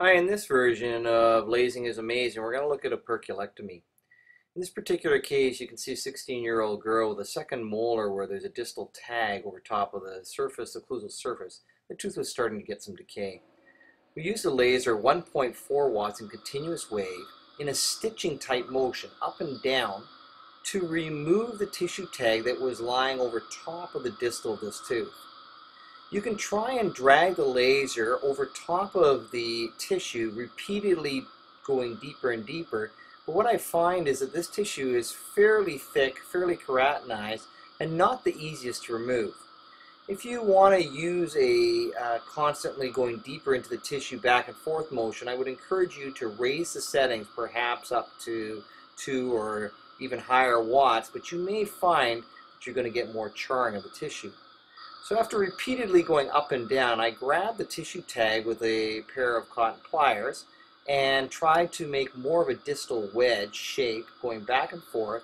Hi, in this version of Lasing is Amazing, we're going to look at a operculectomy. In this particular case, you can see a 16-year-old girl with a second molar where there's a distal tag over top of the surface, occlusal surface. The tooth was starting to get some decay. We used a laser 1.4 watts in continuous wave in a stitching type motion up and down to remove the tissue tag that was lying over top of the distal of this tooth. You can try and drag the laser over top of the tissue, repeatedly going deeper and deeper. But what I find is that this tissue is fairly thick, fairly keratinized, and not the easiest to remove. If you want to use a uh, constantly going deeper into the tissue back and forth motion, I would encourage you to raise the settings perhaps up to 2 or even higher watts, but you may find that you're going to get more charring of the tissue. So after repeatedly going up and down, I grabbed the tissue tag with a pair of cotton pliers and tried to make more of a distal wedge shape going back and forth,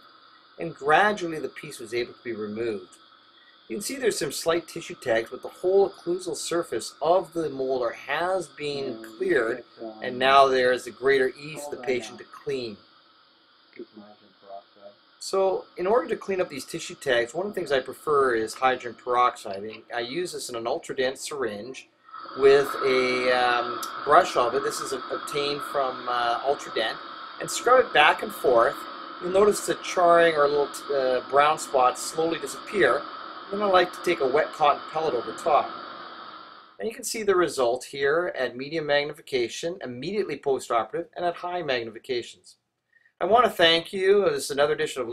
and gradually the piece was able to be removed. You can see there's some slight tissue tags, but the whole occlusal surface of the molar has been cleared, and now there's a greater ease for the patient to clean. So in order to clean up these tissue tags, one of the things I prefer is hydrogen peroxide. I use this in an Ultradent syringe with a um, brush of it. This is obtained from uh, Ultradent. And scrub it back and forth. You'll notice the charring or little uh, brown spots slowly disappear. Then I like to take a wet cotton pellet over top. And you can see the result here at medium magnification, immediately post-operative, and at high magnifications. I want to thank you. This is another edition of